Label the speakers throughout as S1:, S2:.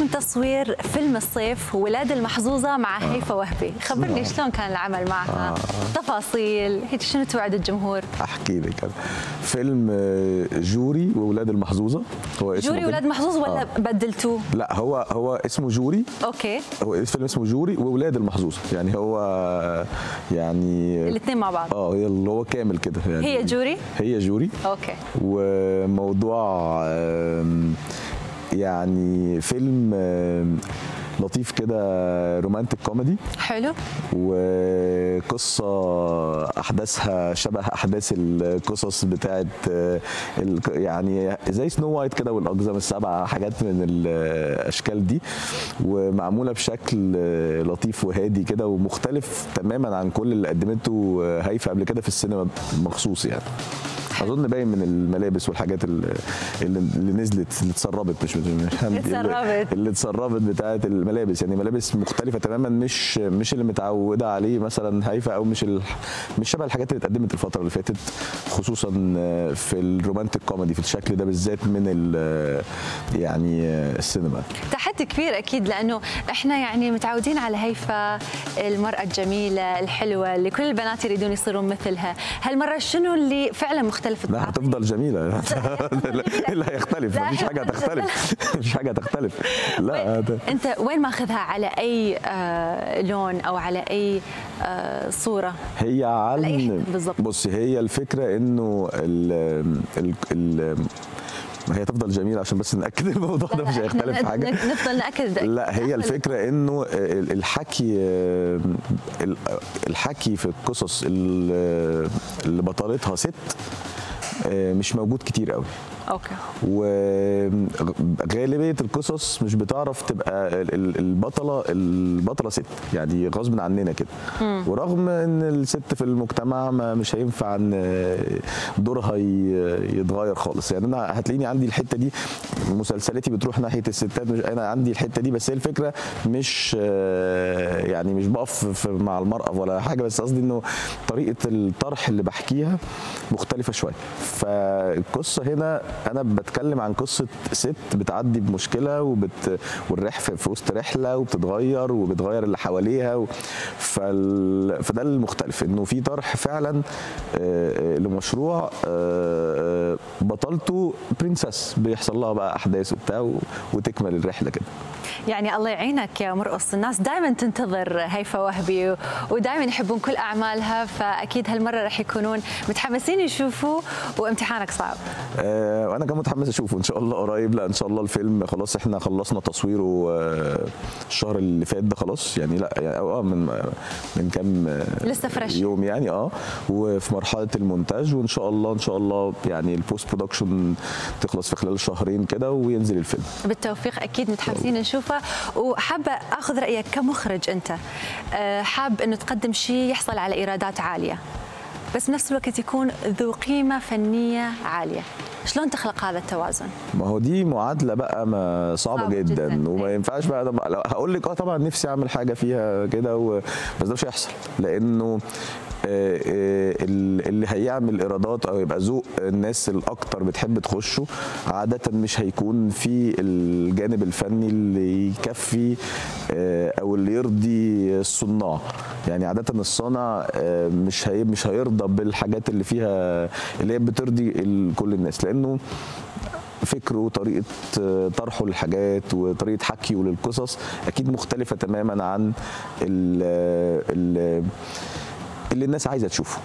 S1: من تصوير فيلم الصيف ولاد المحظوظة مع هيفا وهبي. خبرني
S2: آه.
S1: شلون كان العمل معها؟
S2: آه.
S1: تفاصيل. هيك شنو توعد الجمهور؟
S2: أحكي لك. فيلم آه، جوري وولاد المحظوظة. هو اسمه
S1: جوري. ولاد محظوظ ولا
S2: آه.
S1: بدلتوه؟
S2: لا هو هو اسمه جوري.
S1: okay.
S2: هو الفيلم اسمه جوري وولاد المحظوظه يعني هو آه، يعني
S1: الاثنين مع بعض.
S2: آه هي اللي هو كامل كده. يعني
S1: هي جوري؟
S2: هي جوري.
S1: okay.
S2: وموضوع يعني فيلم لطيف كده romantic comedy.
S1: حلو.
S2: وقصة أحداثها شبه أحداث القصص بتاعت آه، يعني زي Snow White كده والأقزام السبعة حاجات من الأشكال دي ومعمولة بشكل آه، لطيف وهادي كده ومختلف تماما عن كل اللي قدمته آه، هيفا قبل كده في السينما مخصوص يعني. أظن باين من الملابس والحاجات اللي, اللي نزلت اللي اتسربت مش
S1: اتسربت.
S2: اللي اتسربت بتاعت الملابس. يعني ملابس مختلفة تماما مش مش اللي متعودة عليه مثلا هيفا أو مش ال... مش شبه الحاجات اللي اتقدمت الفترة اللي فاتت خصوصا في الرومانتك كوميدي في الشكل ده بالذات من ال... يعني السينما.
S1: تحدي كبير أكيد لأنه إحنا يعني متعودين على هيفا المرأة الجميلة الحلوة اللي كل البنات يريدون يصيرون مثلها. هالمرة شنو اللي فعلا مختلف؟
S2: لا هتفضل جميلة.
S1: جميلة.
S2: اللي هيختلف مفيش حاجة هتختلف. مفيش حاجة هتختلف. لا
S1: انت وين ماخذها؟ على أي آه لون أو على أي آه صورة؟
S2: هي
S1: على بالظبط؟
S2: بصي هي الفكرة إنه ال ال ال ما هي تفضل جميلة عشان بس نأكد الموضوع ده مش هيختلف في
S1: حاجة. نفضل نأكد.
S2: لا هي الفكرة إنه ال- الحكي ال- الحكي في القصص ال- اللي بطلتها ست مش موجود كتير قوي.
S1: أوكي.
S2: وغالبية القصص مش بتعرف تبقى ال- ال- البطله البطلة ست. يعني غصب عننا كده. ورغم إن الست في المجتمع ما مش هينفع إن دورها يتغير خالص. يعني أنا هتلاقيني عندي الحتة دي. مسلسلاتي بتروح ناحية الستات مش أنا عندي الحتة دي. بس هي الفكرة مش يعني مش بقف مع المرأة ولا حاجة. بس قصدي إنه طريقة الطرح اللي بحكيها مختلفة شوية. فالقصة هنا أنا بتكلم عن قصة ست بتعدي بمشكلة وبت والرح في وسط رحلة وبتتغير وبتغير اللي حواليها و... فال... فده المختلف انه في طرح فعلا آه، آه، لمشروع آه، بطلته برنسس بيحصل لها بقى أحداث وبتاع. وتكمل الرحلة كده
S1: يعني الله يعينك يا مرقص الناس دائما تنتظر هيفا وهبي ودائما يحبون كل أعمالها فأكيد هالمرة راح يكونون متحمسين يشوفوا وامتحانك صعب.
S2: آه، وأنا كمان متحمس أشوفه إن شاء الله قريب لا إن شاء الله الفيلم خلاص إحنا خلصنا تصويره آه، الشهر اللي فات ده خلاص. يعني لا يعني آه من من كام آه،
S1: لسه فريش.
S2: يوم يعني آه وفي مرحلة المونتاج. وإن شاء الله إن شاء الله يعني ال post production تخلص في خلال شهرين كده وينزل الفيلم.
S1: بالتوفيق أكيد متحمسين نشوفه وحابه أخذ رأيك كمخرج أنت. آه، حاب إنه تقدم شيء يحصل على إيرادات عالية. بس بنفس الوقت يكون ذو قيمة فنية عالية. شلون تخلق هذا التوازن؟
S2: ما هو دي معادلة بقى ما صعبة
S1: صعبة
S2: جدا,
S1: جداً.
S2: وما ينفعش بقى هقول لك آه طبعا نفسي أعمل حاجة فيها كده و... بس ده مش هيحصل. لأنه اللي هيعمل إيرادات أو يبقى ذوق الناس الأكتر بتحب تخشه عادة مش هيكون في الجانب الفني اللي يكفي آه، أو اللي يرضي الصناع. يعني عادة الصانع آه، مش هي مش هيرضى بالحاجات اللي فيها اللي هي بترضي كل الناس. لأنه فكره وطريقة طرحه للحاجات وطريقة حكيه للقصص أكيد مختلفة تماما عن ال ال اللي الناس عايزة تشوفه.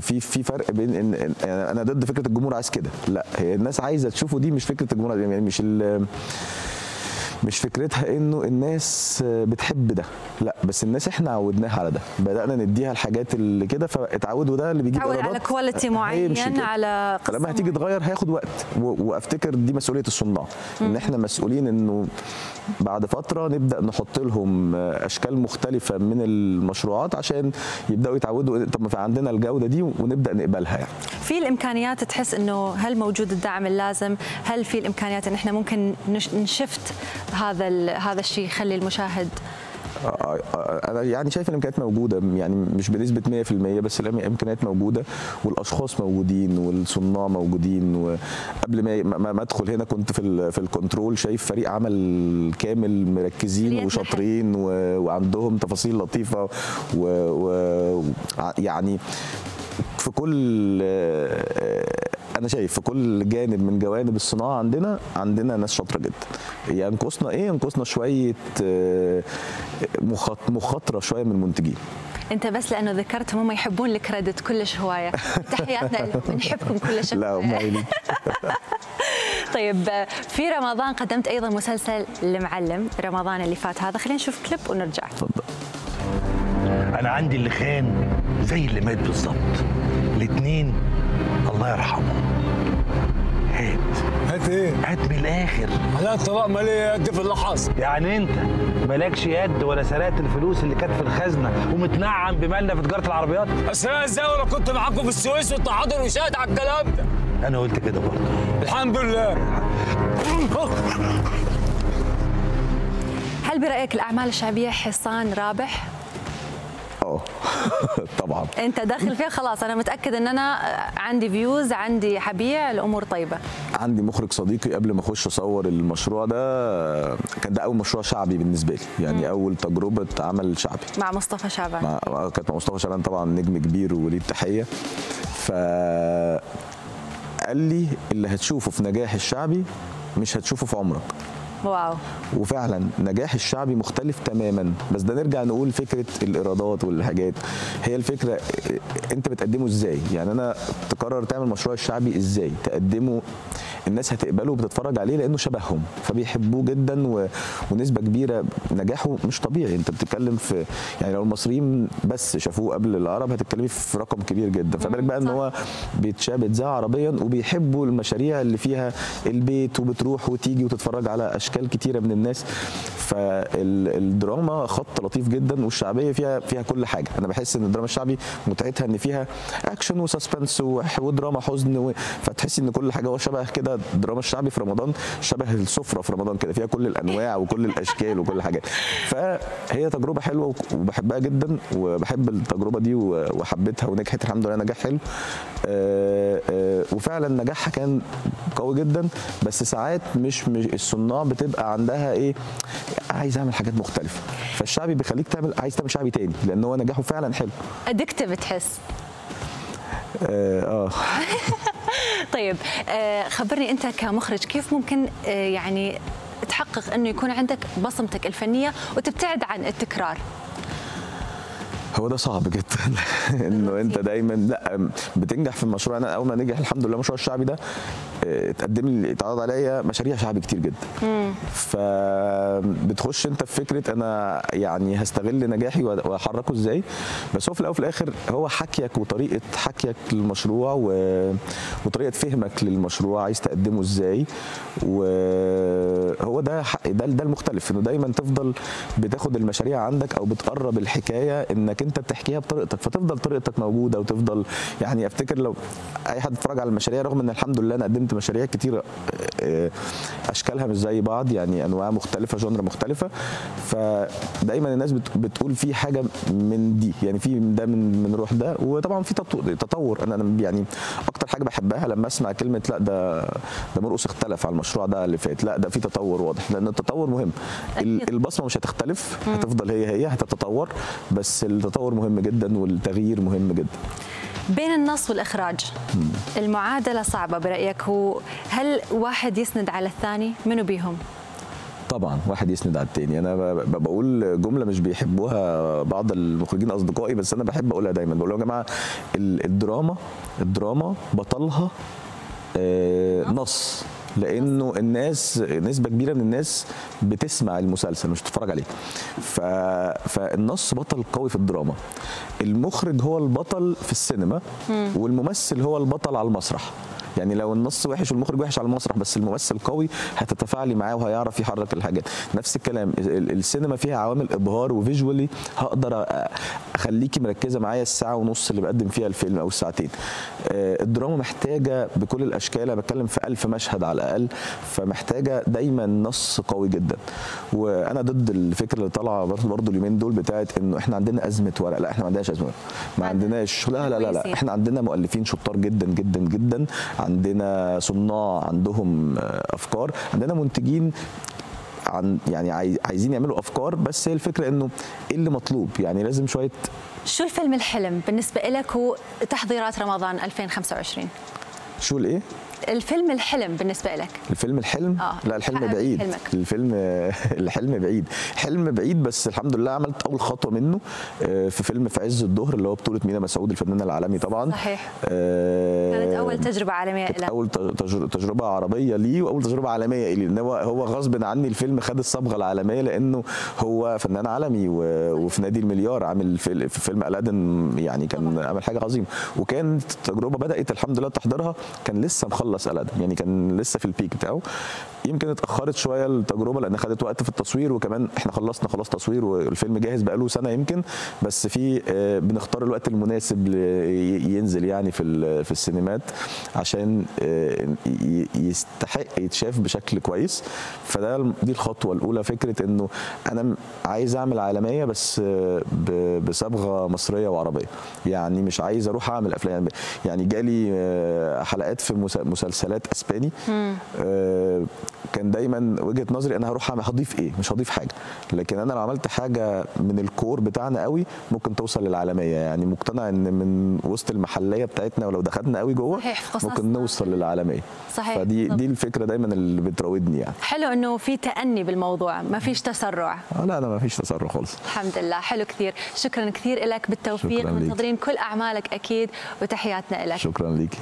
S2: في في فرق بين إن إن- يعني أنا ضد فكرة الجمهور عايز كده. لا هي الناس عايزة تشوفه دي مش فكرة الجمهور يعني مش مش فكرتها انه الناس بتحب ده. لا بس الناس إحنا عودناها على ده. بدأنا نديها الحاجات اللي كده فاتعودوا ده اللي بيجيب
S1: تعود على كواليتي معين. على
S2: فلما هتيجي. تغير هياخد وقت. وافتكر دي مسؤولية الصناع. ان إحنا مسؤولين انه بعد فترة نبدأ نحط لهم أشكال مختلفة من المشروعات عشان يبدأوا يتعودوا. طب ما في عندنا الجودة دي ونبدأ نقبلها يعني.
S1: في الإمكانيات تحس إنه هل موجود الدعم اللازم؟ هل في الإمكانيات إن إحنا ممكن نش- نشفت هذا هذا الشيء يخلي المشاهد
S2: آه، آه، أنا يعني شايف الإمكانيات موجودة يعني مش بنسبة 100% بس الإمكانيات موجودة والأشخاص موجودين والصناع موجودين وقبل ما ما أدخل هنا كنت في في الكنترول شايف فريق عمل كامل مركزين وشاطرين وعندهم تفاصيل لطيفة و, و ع- يعني في كل آه، أنا شايف في كل جانب من جوانب الصناعة عندنا عندنا ناس شاطرة جدا. ينقصنا إيه؟ ينقصنا شوية آه، مخاط- مخاطرة شوية من المنتجين.
S1: أنت بس لأنه ذكرتهم هم يحبون الكريدت كلش هواية. تحياتنا لهم بنحبكم كلش.
S2: لا. قايلين
S1: طيب في رمضان قدمت أيضا مسلسل المعلم رمضان اللي فات هذا. خلينا نشوف كليب ونرجع.
S2: اتفضل
S3: أنا عندي اللي خان زي اللي مات بالظبط الاتنين الله يرحمه. هات.
S4: هات إيه؟
S3: هات من الآخر
S4: لا الطلاق مالي قد في اللي حصل.
S3: يعني أنت مالكش يد ولا سرقت الفلوس اللي كانت في الخزنة ومتنعم بمالنا في تجارة العربيات؟
S4: اسرع إزاي وأنا كنت معاكم في السويس والتحاضر وشاهد على الكلام ده.
S3: أنا قلت كده برضه.
S4: الحمد لله.
S1: هل برأيك الأعمال الشعبية حصان رابح؟
S2: آه طبعا.
S1: أنت داخل فيها خلاص. أنا متاكد إن أنا عندي فيوز عندي حبيع الأمور طيبة.
S2: عندي مخرج صديقي قبل ما أخش أصور المشروع ده كان ده أول مشروع شعبي بالنسبة لي. يعني أول تجربة عمل شعبي.
S1: مع مصطفى شعبان.
S2: مع كانت مع مصطفى شعبان طبعا نجم كبير وليه التحيه ف قال لي اللي هتشوفه في نجاح الشعبي مش هتشوفه في عمرك.
S1: واو.
S2: وفعلا نجاح الشعبي مختلف تماما. بس ده نرجع نقول فكرة الإيرادات والحاجات. هي الفكرة انت بتقدمه إزاي؟ يعني أنا تقرر تعمل مشروع الشعبي إزاي؟ تقدمه الناس هتقبله وبتتفرج عليه لأنه شبههم فبيحبوه جدا و... ونسبة كبيرة نجاحه مش طبيعي. انت بتتكلم في يعني لو المصريين بس شافوه قبل العرب هتتكلمي في رقم كبير جدا. فبالك بقى
S1: إن.
S2: هو بيتشاب بيتذاع عربيا وبيحبوا المشاريع اللي فيها البيت وبتروح وتيجي وتتفرج على أشكال كتيرة من الناس فالدراما خط لطيف جدا والشعبية فيها فيها كل حاجة. أنا بحس إن الدراما الشعبي متعتها إن فيها أكشن وسسبنس ودراما حزن و... فتحسي إن كل حاجة هو شبه كده. الدراما الشعبي في رمضان شبه السفرة في رمضان كده. فيها كل الأنواع وكل الأشكال وكل حاجات فهي تجربة حلوة وبحبها جدا وبحب التجربة دي وحبيتها ونجحت الحمد لله نجاح حلو. آه، آه، وفعلا نجاحها كان قوي جدا بس ساعات مش, مش الصناع بتبقى عندها إيه؟ عايز أعمل حاجات مختلفة. فالشعبي بيخليك تعمل عايز تعمل شعبي تاني لأن هو نجاحه فعلا حلو.
S1: ادكتيف تحس.
S2: آه, آه.
S1: طيب آه، خبرني أنت كمخرج كيف ممكن آه، يعني تحقق إنه يكون عندك بصمتك الفنية وتبتعد عن التكرار؟
S2: هو ده صعب جدا. إنه أنت دايما لأ بتنجح في المشروع. أنا أول ما نجح الحمد لله المشروع الشعبي ده اتقدم لي اتعرض عليا مشاريع شعبي كتير جدا. فبتخش انت في فكرة أنا يعني هستغل نجاحي وأحركه إزاي. بس هو في الأول وفي الآخر هو حكيك وطريقة حكيك للمشروع و... وطريقة فهمك للمشروع عايز تقدمه إزاي. وهو ده حق ده ده المختلف انه دايما تفضل بتاخد المشاريع عندك أو بتقرب الحكاية انك انت بتحكيها بطريقتك فتفضل طريقتك موجودة وتفضل يعني افتكر لو أي حد اتفرج على المشاريع رغم إن الحمد لله أنا قدمت مشاريع كتير آه، أشكالها مش زي بعض يعني أنواع مختلفة جونرا مختلفة. فدايما الناس بت- بتقول في حاجة من دي يعني في ده من من روح ده. وطبعا في تطو- تطور. أنا يعني أكتر حاجة بحبها لما أسمع كلمة لا ده ده مرقص اختلف على المشروع ده اللي فات. لا ده في تطور واضح. لأن التطور مهم. البصمة مش هتختلف. هتفضل هي هي هتتطور. بس التطور مهم جدا والتغيير مهم جدا.
S1: بين النص والإخراج. المعادلة صعبة برأيك هو هل واحد يسند على الثاني؟ منو بيهم؟
S2: طبعا واحد يسند على التاني. أنا بقول جملة مش بيحبوها بعض المخرجين أصدقائي بس أنا بحب أقولها دايما. بقول يا جماعة ال- الدراما الدراما بطلها آه، نص. لأنه الناس نسبة كبيرة من الناس بتسمع المسلسل مش بتتفرج عليه. ف... فالنص بطل قوي في الدراما. المخرج هو البطل في السينما والممثل هو البطل على المسرح. يعني لو النص وحش والمخرج وحش على المسرح بس الممثل قوي هتتفاعلي معاه وهيعرف يحرك الحاجات. نفس الكلام ال- السينما فيها عوامل إبهار وفيجوالي هقدر أخليكي مركزة معايا الساعة ونص اللي بقدم فيها الفيلم أو الساعتين. آه، الدراما محتاجة بكل الأشكال أنا بتكلم في ألف مشهد على الأقل فمحتاجة دايما نص قوي جدا. وأنا ضد الفكرة اللي طالعة برضه اليومين دول بتاعت إنه إحنا عندنا أزمة ورق. لا إحنا ما عندناش أزمة. ما عندناش لا لا لا, لا. إحنا عندنا مؤلفين شطار جدا جدا جدا. عندنا صناع عندهم أفكار عندنا منتجين عن يعني عاي- عايزين يعملوا أفكار بس هي الفكرة إنه إيه اللي مطلوب؟ يعني لازم شوية
S1: شو الفيلم الحلم بالنسبة لك وتحضيرات رمضان 2025
S2: شو الإيه؟
S1: الفيلم الحلم بالنسبة لك؟
S2: الفيلم الحلم؟
S1: آه،
S2: لا الحلم بعيد.
S1: حلمك.
S2: الفيلم الحلم بعيد. حلم بعيد بس الحمد لله عملت أول خطوة منه آه، في فيلم في عز الظهر اللي هو بطولة مينا مسعود الفنان العالمي طبعا.
S1: صحيح.
S2: آه،
S1: كانت أول تجربة
S2: عالمية
S1: له
S2: أول تج- تجربة عربية ليه وأول تجربة عالمية ليه لأن هو هو غصب عني الفيلم خد الصبغة العالمية لأنه هو فنان عالمي وفي نادي المليار عامل في في فيلم ألادن يعني كان عامل حاجة عظيمة. وكانت التجربه بدأت الحمد لله تحضيرها كان لسه مخلص الادن يعني كان لسه في البيك بتاعه. يمكن اتأخرت شوية التجربة لأن خدت وقت في التصوير وكمان إحنا خلصنا خلاص تصوير والفيلم جاهز بقاله سنة يمكن. بس في آه، بنختار الوقت المناسب ينزل يعني في في السينمات عشان آه، يستحق يتشاف بشكل كويس. فده دي الخطوة الأولى. فكرة إنه أنا عايز أعمل عالمية بس آه، بصبغة مصرية وعربية. يعني مش عايز أروح أعمل أفلام. يعني جالي حلقات في مسلسلات إسباني آه، كان دايما وجهة نظري أنا هروح هضيف إيه؟ مش هضيف حاجة. لكن أنا لو عملت حاجة من الكور بتاعنا قوي ممكن توصل للعالمية. يعني مقتنع إن من وسط المحلية بتاعتنا ولو دخلنا قوي جوه. ممكن نوصل للعالمية.
S1: صحيح،
S2: فدي. دي الفكرة دايما اللي بتراودني يعني.
S1: حلو إنه في تأني بالموضوع. ما فيش تسرع.
S2: آه لا أنا ما فيش تسرع خالص.
S1: الحمد لله. حلو كثير. شكرا كثير لك بالتوفيق. منتظرين كل أعمالك أكيد وتحياتنا لك.
S2: شكرا ليكي